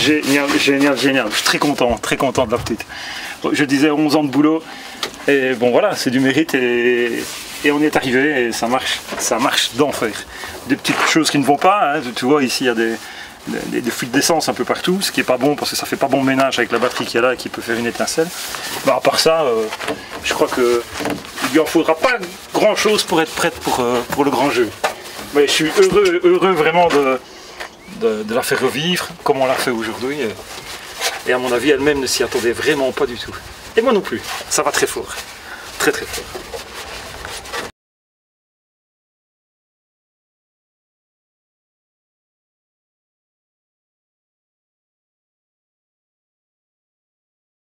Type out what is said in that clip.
génial. Je suis très content, très content de la petite. Je disais 11 ans de boulot. Et bon voilà, c'est du mérite et, on y est arrivé et ça marche, ça marche d'enfer. Des petites choses qui ne vont pas, hein. tu vois ici il y a des, fuites d'essence un peu partout, ce qui est pas bon parce que ça fait pas bon ménage avec la batterie qui est là et qui peut faire une étincelle. Bah, à part ça, euh, je crois que il lui en faudra pas grand chose pour être prête pour, euh, pour le grand jeu. Mais je suis heureux, heureux vraiment de, de, la faire revivre comme on l'a fait aujourd'hui. Et à mon avis, elle-même ne s'y attendait vraiment pas du tout. Et moi non plus. Ça va très fort. Très très fort.